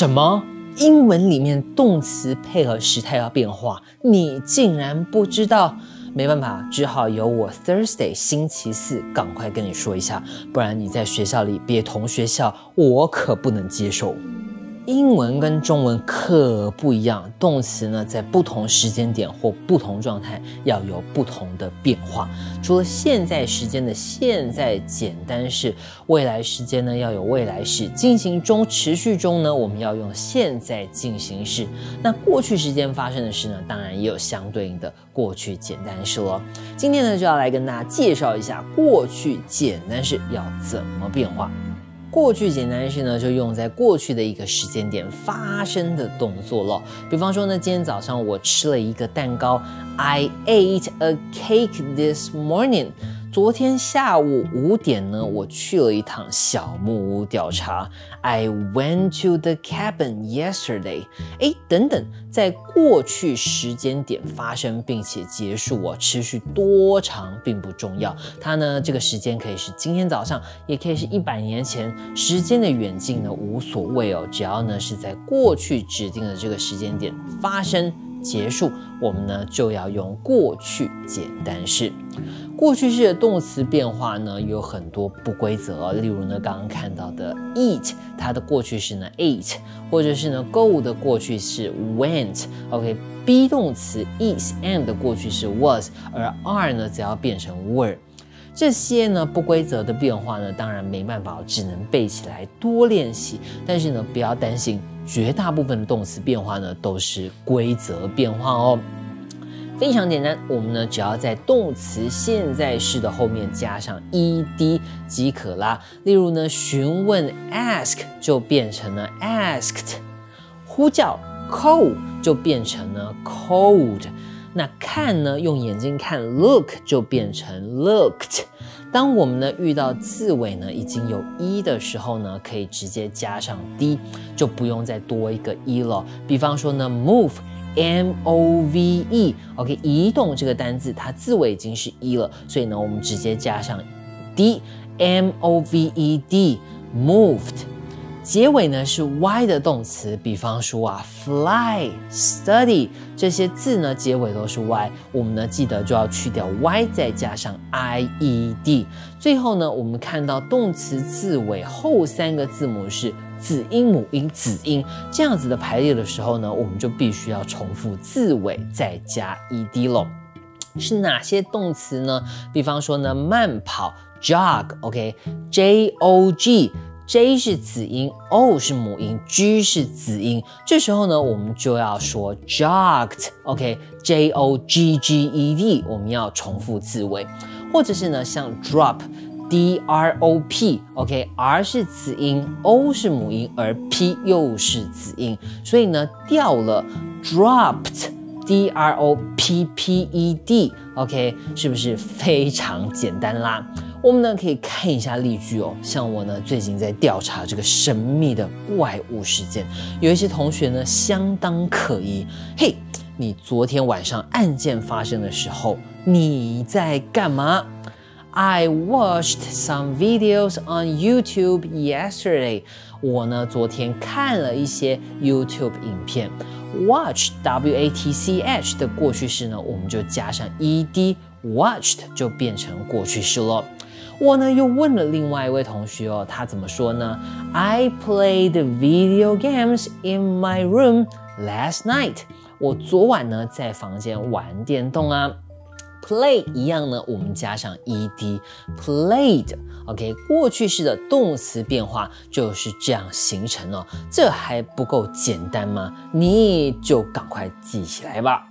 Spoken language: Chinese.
什么？英文里面动词配合时态要变化，你竟然不知道？没办法，只好由我 Thursday 星期四赶快跟你说一下，不然你在学校里别同学笑，我可不能接受。英文跟中文可不一样，动词呢在不同时间点或不同状态要有不同的变化。除了现在时间的现在简单式，未来时间呢要有未来式，进行中、持续中呢我们要用现在进行式。那过去时间发生的事呢，当然也有相对应的过去简单式喽。今天呢就要来跟大家介绍一下过去简单式要怎么变化。过去简单式呢，就用在过去的一个时间点发生的动作了。比方说呢，今天早上我吃了一个蛋糕，I ate a cake this morning。昨天下午五点呢，我去了一趟小木屋调查。I went to the cabin yesterday。哎，等等，在过去时间点发生并且结束哦，持续多长并不重要。它呢，这个时间可以是今天早上，也可以是一百年前。时间的远近呢无所谓哦，只要呢是在过去指定的这个时间点发生结束，我们呢就要用过去简单式。过去式的动词变化呢有很多不规则，例如呢刚刚看到的 eat，它的过去式呢 ate，或者是呢 go 的过去式 went。OK，be 动词 is and 的过去式 was，而 are 呢则要变成 were。这些呢不规则的变化呢，当然没办法，只能背起来多练习。但是呢，不要担心，绝大部分的动词变化呢都是规则变化哦。非常简单，我们呢只要在动词现在式的后面加上 ed 即可啦。例如呢，询问 ask 就变成了 asked，呼叫 call 就变成了 called。那看呢，用眼睛看 look 就变成 looked。当我们呢遇到字尾呢已经有一的时候呢，可以直接加上 d，就不用再多一个一了。比方说呢，move。M O V E，OK，移动这个单字，它字尾已经是一了，所以呢，我们直接加上 D，M O V E D，moved。结尾呢是 Y 的动词，比方说啊，fly，study 这些字呢，结尾都是 Y，我们呢记得就要去掉 Y，再加上 I E D。最后呢，我们看到动词字尾后三个字母是。子音母音子音这样子的排列的时候呢，我们就必须要重复字尾再加 ed 喽。是哪些动词呢？比方说呢，慢跑 jog，OK，J O G J 是子音，O 是母音，G 是子音。这时候呢，我们就要说 jogged，OK，J O G G E D，我们要重复字尾，或者是呢，像 drop。D R O P，OK，R 是子音，O 是母音，而 P 又是子音，所以呢掉了，dropped，D R O P P E D，OK，是不是非常简单啦？我们呢可以看一下例句哦，像我呢最近在调查这个神秘的怪物事件，有一些同学呢相当可疑，嘿，你昨天晚上案件发生的时候你在干嘛？I watched some videos on YouTube yesterday. 我呢昨天看了一些 YouTube 影片。Watch W A T C H 的过去式呢，我们就加上 ed，watched 就变成过去式了。我呢又问了另外一位同学哦，他怎么说呢？I played video games in my room last night. 我昨晚呢在房间玩电动啊。play 一样呢，我们加上 ed，played，OK，过去式的动词变化就是这样形成哦。这还不够简单吗？你就赶快记起来吧。